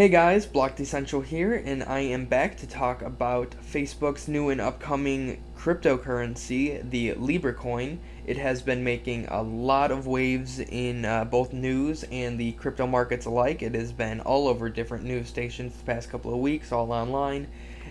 Hey guys, BlockDecentral here, and I am back to talk about Facebook's new and upcoming cryptocurrency, the Libra coin. It has been making a lot of waves in uh, both news and the crypto markets alike. It has been all over different news stations the past couple of weeks, all online,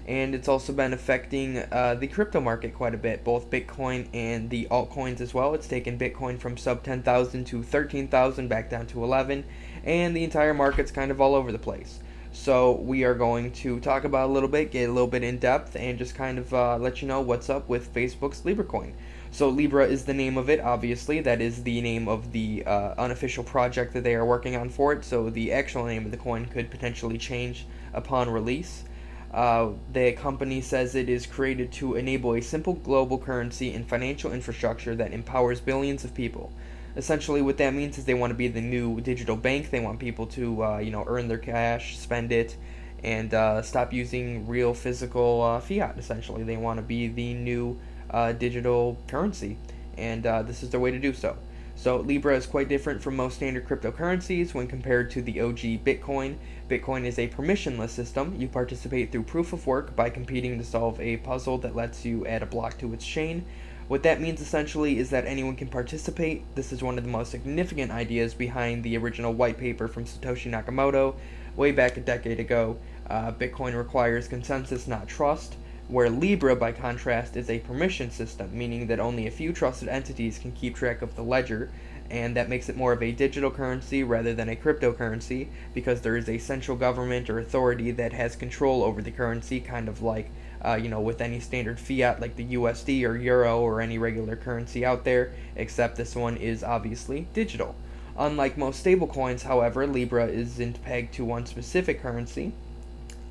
and it's also been affecting uh, the crypto market quite a bit, both Bitcoin and the altcoins as well. It's taken Bitcoin from sub 10,000 to 13,000 back down to 11 and the entire market's kind of all over the place. So we are going to talk about a little bit, get a little bit in depth, and just kind of uh, let you know what's up with Facebook's Libra coin. So Libra is the name of it, obviously. That is the name of the uh, unofficial project that they are working on for it. So the actual name of the coin could potentially change upon release. Uh, the company says it is created to enable a simple global currency and financial infrastructure that empowers billions of people essentially what that means is they want to be the new digital bank. They want people to uh, you know earn their cash, spend it, and uh, stop using real physical uh, fiat. Essentially, they want to be the new uh, digital currency, and uh, this is their way to do so. So Libra is quite different from most standard cryptocurrencies when compared to the OG Bitcoin. Bitcoin is a permissionless system. You participate through proof of work by competing to solve a puzzle that lets you add a block to its chain. What that means essentially is that anyone can participate. This is one of the most significant ideas behind the original white paper from Satoshi Nakamoto way back a decade ago. Uh, Bitcoin requires consensus, not trust, where Libra, by contrast, is a permission system, meaning that only a few trusted entities can keep track of the ledger, and that makes it more of a digital currency rather than a cryptocurrency because there is a central government or authority that has control over the currency, kind of like uh, you know, with any standard fiat like the USD or Euro or any regular currency out there, except this one is obviously digital. Unlike most stablecoins, however, Libra isn't pegged to one specific currency.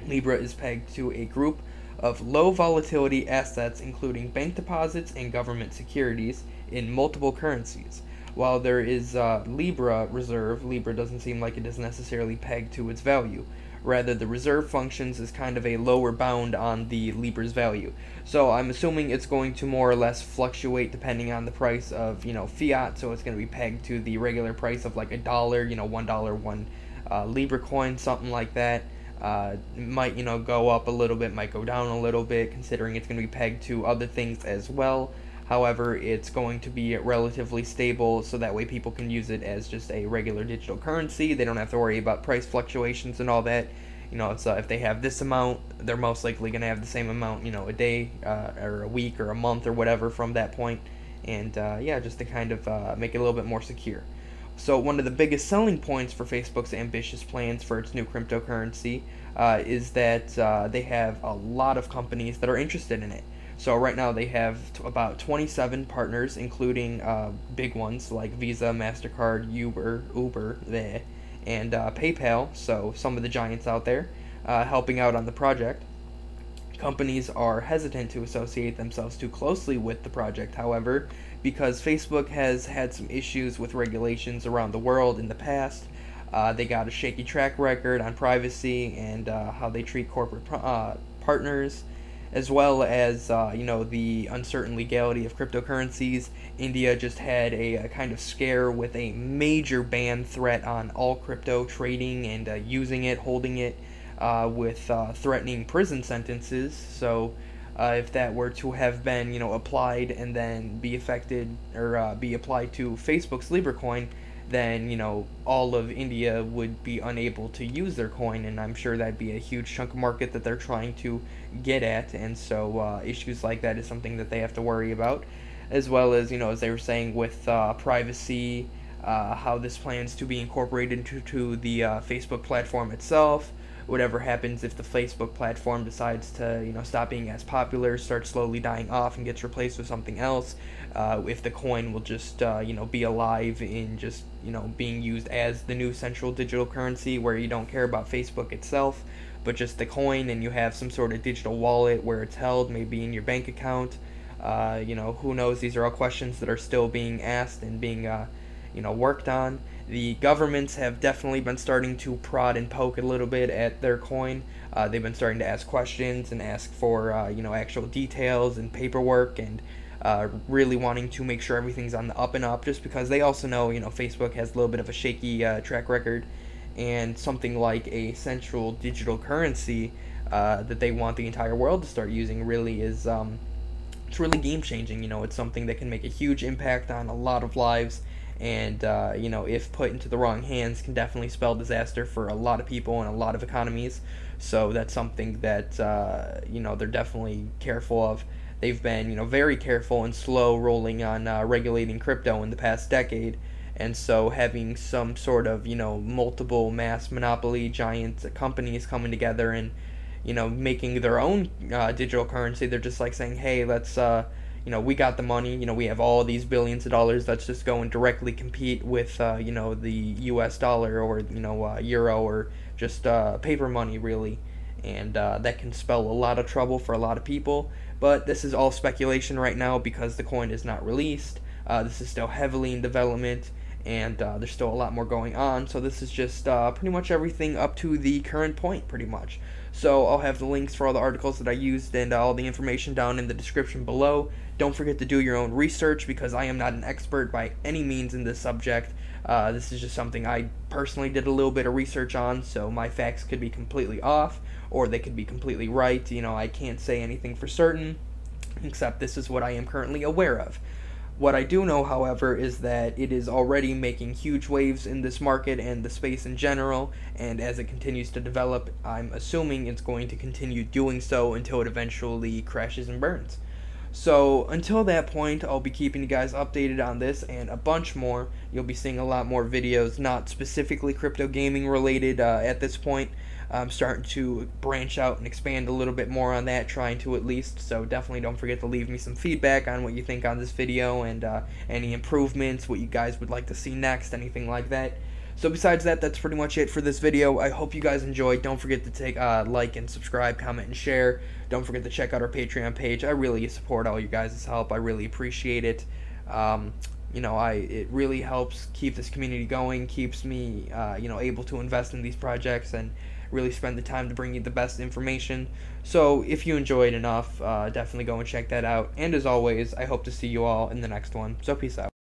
Libra is pegged to a group of low volatility assets, including bank deposits and government securities, in multiple currencies. While there is uh, Libra reserve, Libra doesn't seem like it is necessarily pegged to its value. Rather, the reserve functions as kind of a lower bound on the Libra's value. So I'm assuming it's going to more or less fluctuate depending on the price of, you know, fiat. So it's going to be pegged to the regular price of like a dollar, you know, one dollar, one uh, Libra coin, something like that. Uh, might, you know, go up a little bit, might go down a little bit, considering it's going to be pegged to other things as well. However, it's going to be relatively stable so that way people can use it as just a regular digital currency. They don't have to worry about price fluctuations and all that. You know, so if they have this amount, they're most likely going to have the same amount, you know, a day uh, or a week or a month or whatever from that point. And uh, yeah, just to kind of uh, make it a little bit more secure. So one of the biggest selling points for Facebook's ambitious plans for its new cryptocurrency uh, is that uh, they have a lot of companies that are interested in it. So right now they have about 27 partners, including uh, big ones like Visa, Mastercard, Uber, Uber, and uh, PayPal. So some of the giants out there uh, helping out on the project. Companies are hesitant to associate themselves too closely with the project, however, because Facebook has had some issues with regulations around the world in the past. Uh, they got a shaky track record on privacy and uh, how they treat corporate uh, partners as well as uh, you know the uncertain legality of cryptocurrencies. India just had a, a, kind of scare with a major ban threat on all crypto trading and uh, using it, holding it, uh, with uh, threatening prison sentences. So. Uh, if that were to have been, you know, applied and then be affected or uh, be applied to Facebook's Libra coin, then you know all of India would be unable to use their coin, and I'm sure that'd be a huge chunk of market that they're trying to get at, and so uh, issues like that is something that they have to worry about, as well as you know as they were saying with uh, privacy, uh, how this plans to be incorporated into to the uh, Facebook platform itself. Whatever happens if the Facebook platform decides to, you know, stop being as popular, starts slowly dying off, and gets replaced with something else, uh, if the coin will just uh, you know be alive in just you know being used as the new central digital currency where you don't care about Facebook itself but just the coin and you have some sort of digital wallet where it's held maybe in your bank account uh, you know who knows? These are all questions that are still being asked and being uh, you know worked on the governments have definitely been starting to prod and poke a little bit at their coin uh, they've been starting to ask questions and ask for uh, you know actual details and paperwork and uh, really wanting to make sure everything's on the up and up just because they also know you know Facebook has a little bit of a shaky uh, track record and something like a central digital currency uh, that they want the entire world to start using really is um, it's really game changing. You know, it's something that can make a huge impact on a lot of lives, and uh, you know, if put into the wrong hands, can definitely spell disaster for a lot of people and a lot of economies. So that's something that uh, you know they're definitely careful of. They've been you know very careful and slow rolling on uh, regulating crypto in the past decade and so having some sort of you know multiple mass monopoly giant companies coming together and you know making their own uh, digital currency they're just like saying hey let's uh, you know we got the money you know we have all these billions of dollars let's just go and directly compete with uh, you know the us dollar or you know uh, euro or just uh, paper money really. And uh, that can spell a lot of trouble for a lot of people. But this is all speculation right now because the coin is not released. This is still heavily in development and uh, there's still a lot more going on. So this is just uh, pretty much everything up to the current point, pretty much. So I'll have the links for all the articles that I used and uh, all the information down in the description below. Don't forget to do your own research because I am not an expert by any means in this subject. Uh, this is just something I personally did a little bit of research on, so my facts could be completely off or they could be completely right. You know, I can't say anything for certain, except this is what I am currently aware of. What I do know, however, is that it is already making huge waves in this market and the space in general, and as it continues to develop, I'm assuming it's going to continue doing so until it eventually crashes and burns. So until that point, I'll be keeping you guys updated on this and a bunch more. You'll be seeing a lot more videos, not specifically crypto gaming related uh, at this point. I'm starting to branch out and expand a little bit more on that, trying to at least. So definitely don't forget to leave me some feedback on what you think on this video and uh, any improvements, what you guys would like to see next, anything like that. So besides that, that's pretty much it for this video. I hope you guys enjoyed. Don't forget to take uh, like and subscribe, comment, and share. Don't forget to check out our Patreon page. I really support all you guys' help. I really appreciate it. Um, you know, I it really helps keep this community going, keeps me, uh, you know, able to invest in these projects and really spend the time to bring you the best information. So if you enjoyed enough, uh, definitely go and check that out. And as always, I hope to see you all in the next one. So peace out.